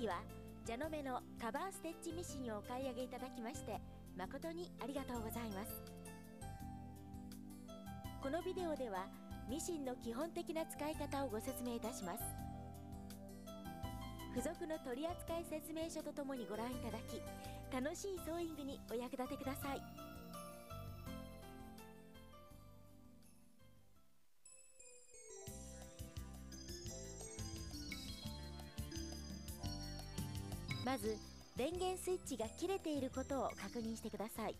度はジャノメのカバーステッチミシンをお買い上げいただきまして誠にありがとうございます。このビデオではミシンの基本的な使い方をご説明いたします。付属の取扱説明書とともにご覧いただき楽しいソーイングにお役立てください。まず電源スイッチが切れていることを確認してください。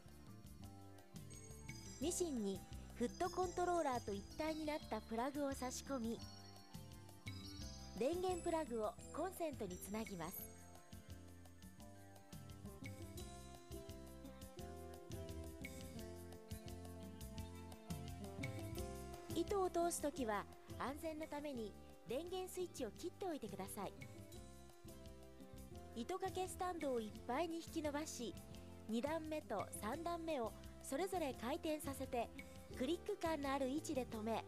ミシンにフットコントローラーと一体になったプラグを差し込み電源プラグをコンセントにつなぎます。糸を通すときは安全のために電源スイッチを切っておいてください。糸掛けスタンドをいっぱいに引き伸ばし2段目と3段目をそれぞれ回転させてクリック感のある位置で止め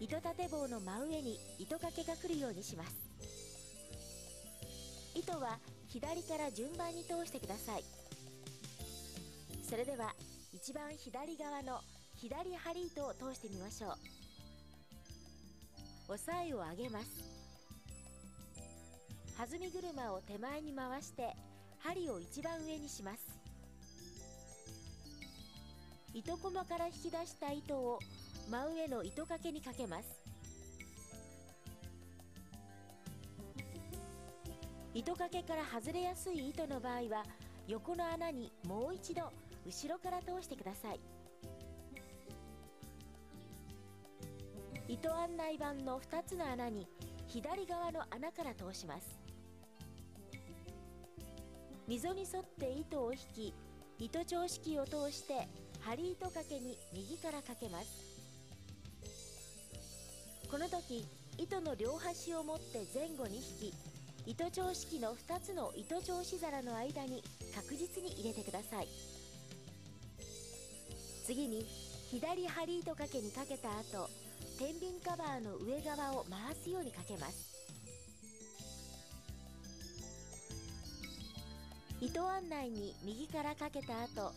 糸立て棒の真上に糸掛けが来るようにします。糸は左から順番に通してください。それでは一番左側の左針糸を通してみましょう。押さえを上げます。弾み車を手前に回して針を一番上にします。糸こまから引き出した糸を真上の糸掛けにかけます。糸掛けから外れやすい糸の場合は横の穴にもう一度後ろから通してください。糸案内板の2つの穴に左側の穴から通します。溝に沿って糸を引き糸調式を通して針糸掛けに右からかけます。この時糸の両端を持って前後に引き糸調式の2つの糸調子皿の間に確実に入れてください。次に左針糸掛けにかけた後天秤カバーの上側を回すようにかけます。糸案内に右からかけた後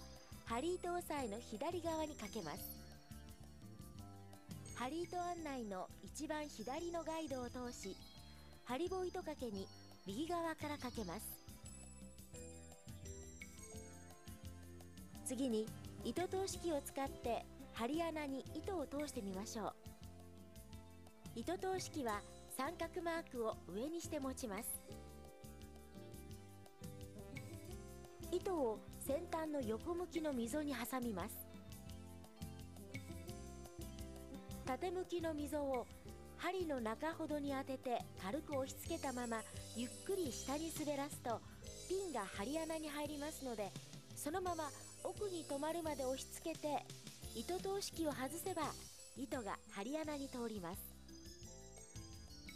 針糸押さえの左側にかけます。針糸案内の一番左のガイドを通し針棒糸掛けに右側からかけます。次に糸通し器を使って針穴に糸を通してみましょう。糸通し器は三角マークを上にして持ちます。糸を先端の横向きの溝に挟みます。縦向きの溝を針の中ほどに当てて軽く押し付けたままゆっくり下に滑らすとピンが針穴に入りますのでそのまま奥に止まるまで押し付けて糸通し器を外せば糸が針穴に通ります。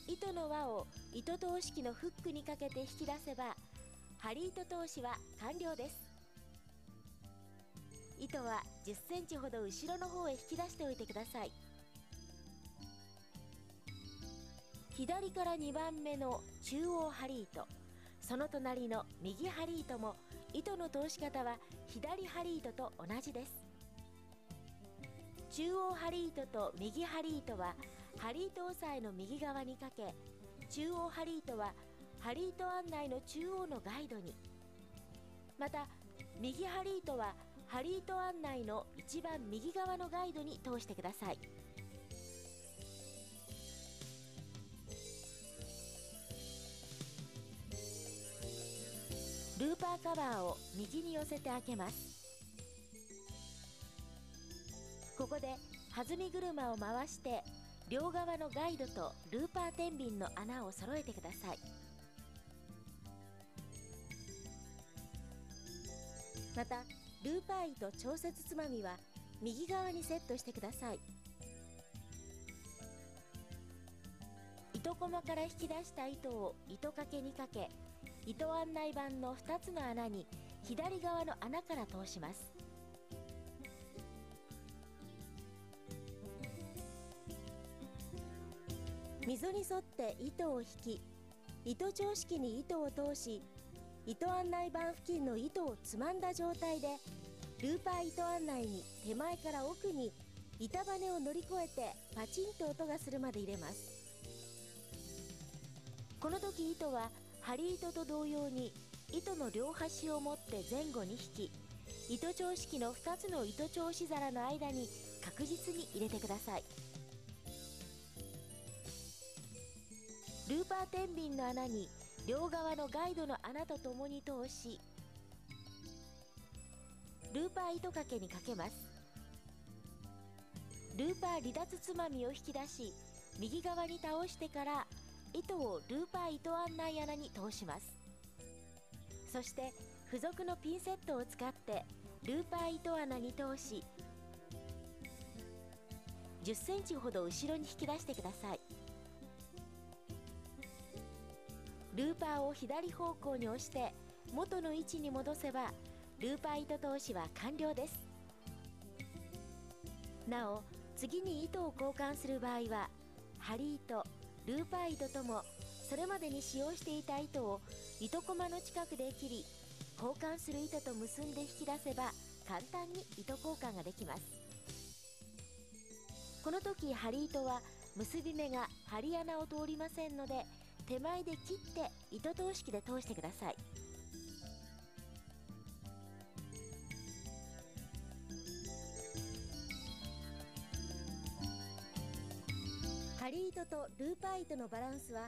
糸の輪を糸通し器のフックにかけて引き出せば針糸通しは完了です。糸は10センチほど後ろの方へ引き出しておいてください。左から2番目の中央針糸その隣の右針糸も糸の通し方は左針糸と同じです。中央針糸と右針糸は針糸押さえの右側にかけ中央針糸は針糸案内の中央のガイドに。また右針糸は針糸案内の一番右側のガイドに通してください。ルーパーカバーを右に寄せて開けます。ここで弾み車を回して両側のガイドとルーパー天秤の穴を揃えてください。ルーパー糸調節つまみは右側にセットしてください。糸こまから引き出した糸を糸掛けにかけ糸案内板の2つの穴に左側の穴から通します。溝に沿って糸を引き糸調式に糸を通し糸案内板付近の糸をつまんだ状態でルーパー糸案内に手前から奥に板バネを乗り越えてパチンと音がするまで入れます。この時糸は針糸と同様に糸の両端を持って前後に引き糸調式の2つの糸調子皿の間に確実に入れてください。ルーパー天秤の穴に両側のガイドの穴とともに通しルーパー糸掛けにかけます。ルーパー離脱つまみを引き出し右側に倒してから糸をルーパー糸案内穴に通します。そして付属のピンセットを使ってルーパー糸穴に通し10センチほど後ろに引き出してください。ルーパーを左方向に押して元の位置に戻せばルーパー糸通しは完了です。なお次に糸を交換する場合は針糸ルーパー糸ともそれまでに使用していた糸を糸コマの近くで切り交換する糸と結んで引き出せば簡単に糸交換ができます。この時針糸は結び目が針穴を通りませんので手前で切って糸通し器で通してください。針糸とルーパー糸のバランスは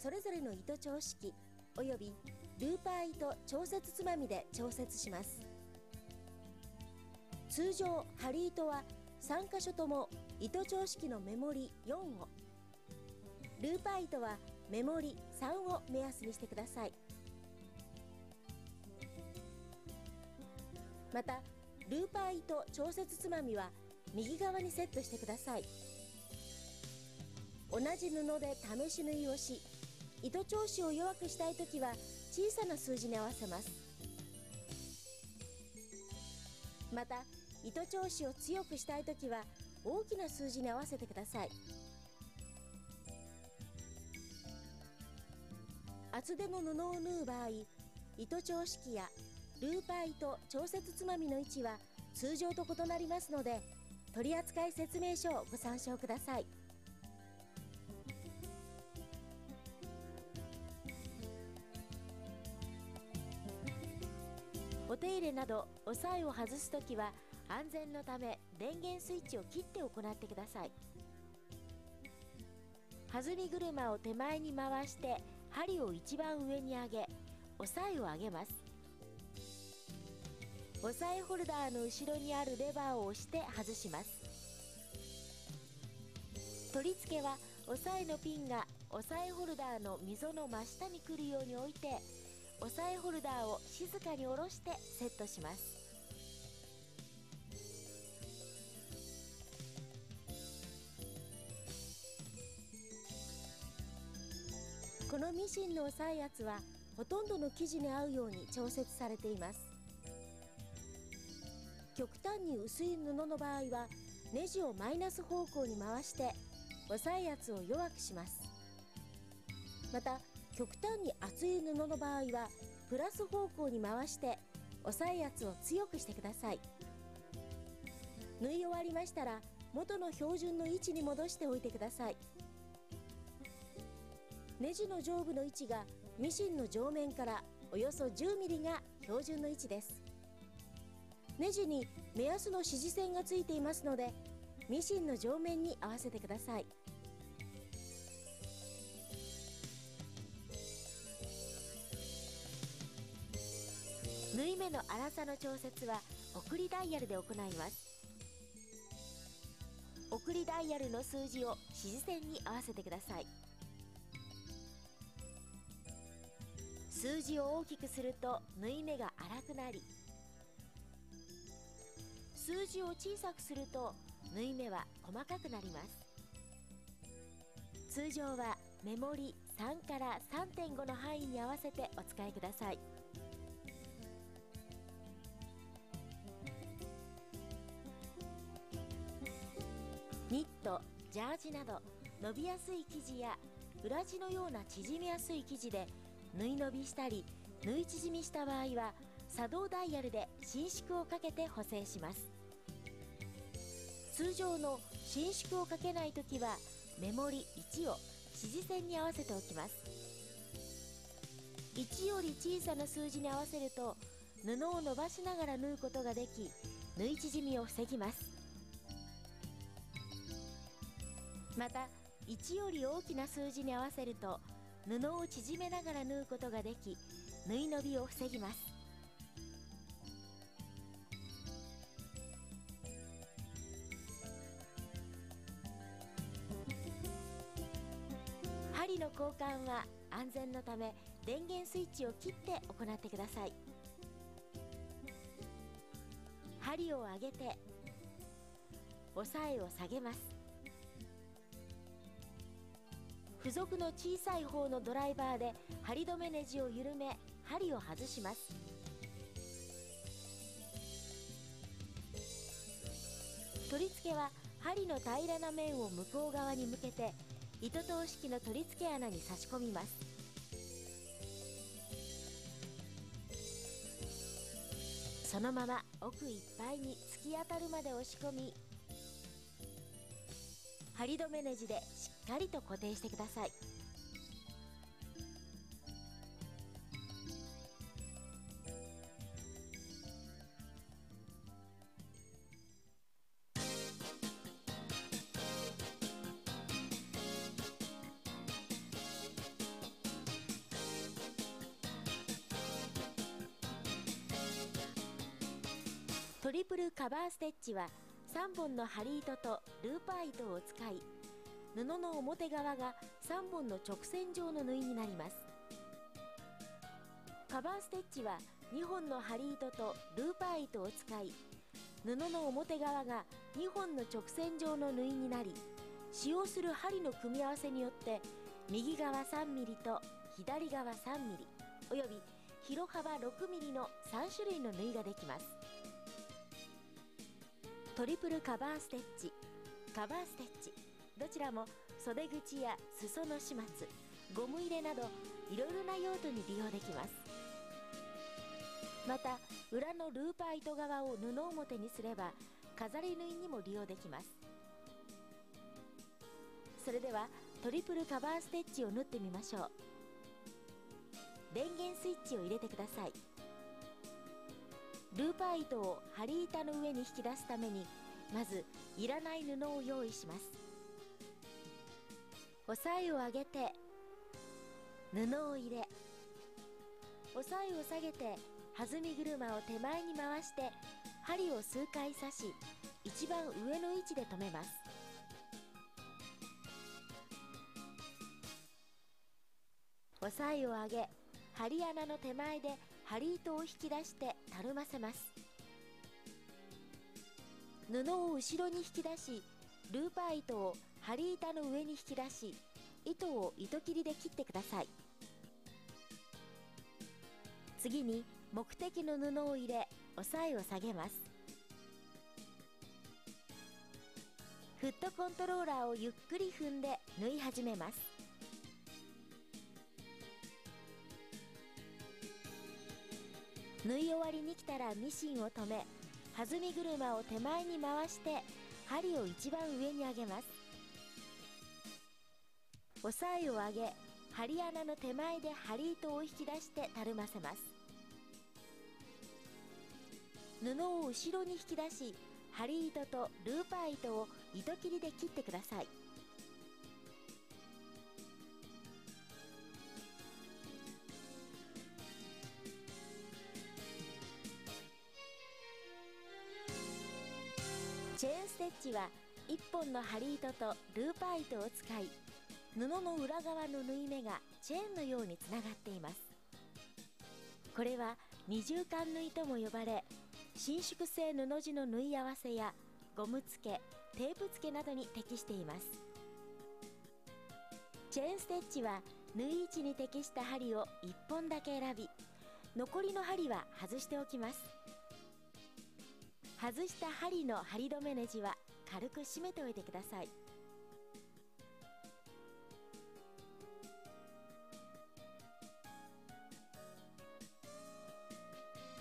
それぞれの糸調式およびルーパー糸調節つまみで調節します。通常針糸は3箇所とも糸調式の目盛り4を。ルーパー糸は目盛り3を目安にしてください。またルーパー糸調節つまみは右側にセットしてください。同じ布で試し縫いをし糸調子を弱くしたいときは小さな数字に合わせますまた糸調子を強くしたいときは大きな数字に合わせてください厚手の布を縫う場合糸調式やルーパー糸調節つまみの位置は通常と異なりますので取扱説明書をご参照ください。手入れなど押さえを外すときは安全のため電源スイッチを切って行ってください。弾み車を手前に回して針を一番上に上げ押さえを上げます。押さえホルダーの後ろにあるレバーを押して外します。取り付けは押さえのピンが押さえホルダーの溝の真下に来るように置いて押さえホルダーを静かに下ろしてセットします。このミシンの押さえ圧はほとんどの生地に合うように調節されています。極端に薄い布の場合はネジをマイナス方向に回して押さえ圧を弱くします。また極端に厚い布の場合はプラス方向に回して押さえ圧を強くしてください。縫い終わりましたら元の標準の位置に戻しておいてください。ネジの上部の位置がミシンの上面からおよそ 10mm が標準の位置です。ネジに目安の指示線がついていますのでミシンの上面に合わせてください。縫い目の粗さの調節は送りダイヤルで行います。送りダイヤルの数字を指示線に合わせてください。数字を大きくすると縫い目が粗くなり数字を小さくすると縫い目は細かくなります。通常はメモリ3から3.5の範囲に合わせてお使いください。ジャージなど伸びやすい生地や裏地のような縮みやすい生地で縫い伸びしたり縫い縮みした場合は作動ダイヤルで伸縮をかけて補正します。通常の伸縮をかけない時は目盛り1を指示線に合わせておきます。1より小さな数字に合わせると布を伸ばしながら縫うことができ縫い縮みを防ぎます。また1より大きな数字に合わせると布を縮めながら縫うことができ縫い伸びを防ぎます。針の交換は安全のため電源スイッチを切って行ってください。針を上げて押さえを下げます。付属の小さい方のドライバーで針止めネジを緩め針を外します。取り付けは針の平らな面を向こう側に向けて糸通し器の取り付け穴に差し込みます。そのまま奥いっぱいに突き当たるまで押し込み針止めネジでしっかりと固定してください。トリプルカバーステッチは3本の針糸とルーパー糸を使い布の表側が3本の直線状の縫いになります。カバーステッチは2本の針糸とルーパー糸を使い布の表側が2本の直線状の縫いになり使用する針の組み合わせによって右側 3mm と左側 3mm および広幅 6mm の3種類の縫いができます。トリプルカバーステッチ。カバーステッチ。どちらも袖口や裾の始末ゴム入れなどいろいろな用途に利用できます。また裏のルーパー糸側を布表にすれば飾り縫いにも利用できます。それではトリプルカバーステッチを縫ってみましょう。電源スイッチを入れてください。ルーパー糸を針板の上に引き出すためにまずいらない布を用意します。押さえを上げて布を入れ押さえを下げて弾み車を手前に回して針を数回刺し一番上の位置で止めます。押さえを上げ針穴の手前で針糸を引き出してたるませます。布を後ろに引き出しルーパー糸を針板の上に引き出し糸を糸切りで切ってください。次に目的の布を入れ押さえを下げます。フットコントローラーをゆっくり踏んで縫い始めます。縫い終わりに来たらミシンを止め弾み車を手前に回して針を一番上に上げます。押さえを上げ針穴の手前で針糸を引き出してたるませます。布を後ろに引き出し針糸とルーパー糸を糸切りで切ってください。ステッチは1本の針糸とルーパー糸を使い布の裏側の縫い目がチェーンのようにつながっています。これは二重間縫いとも呼ばれ伸縮性布地の縫い合わせやゴム付けテープ付けなどに適しています。チェーンステッチは縫い位置に適した針を1本だけ選び残りの針は外しておきます。外した針の針止めネジは軽く締めておいてください。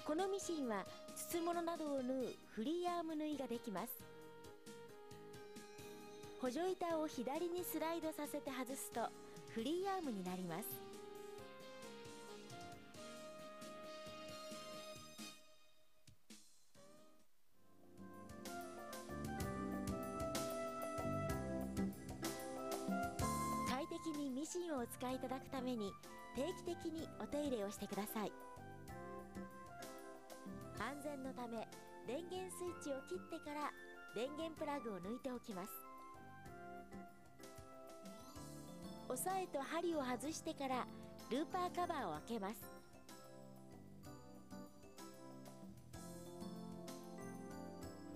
このミシンは筒物などを縫うフリーアーム縫いができます。補助板を左にスライドさせて外すとフリーアームになります。使いいただくために定期的にお手入れをしてください。安全のため電源スイッチを切ってから電源プラグを抜いておきます。押さえと針を外してからルーパーカバーを開けます。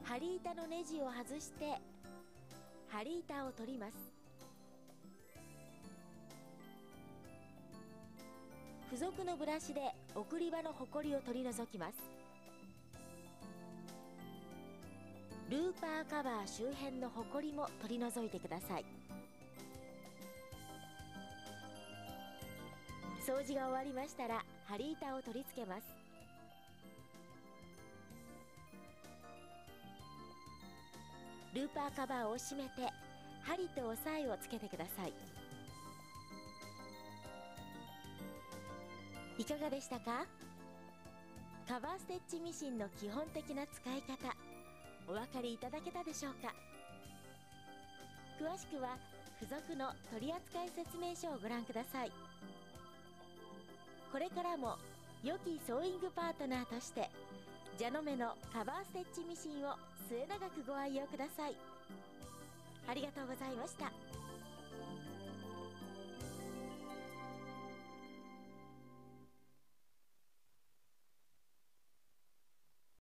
針板のネジを外して針板を取ります。付属のブラシで送り場のホコリを取り除きます。ルーパーカバー周辺のホコリも取り除いてください。掃除が終わりましたら針板を取り付けます。ルーパーカバーを閉めて針と押さえをつけてください。いかがでしたか？カバーステッチミシンの基本的な使い方お分かりいただけたでしょうか？詳しくは付属の取扱説明書をご覧ください。これからも良きソーイングパートナーとしてジャノメのカバーステッチミシンを末永くご愛用ください。ありがとうございました。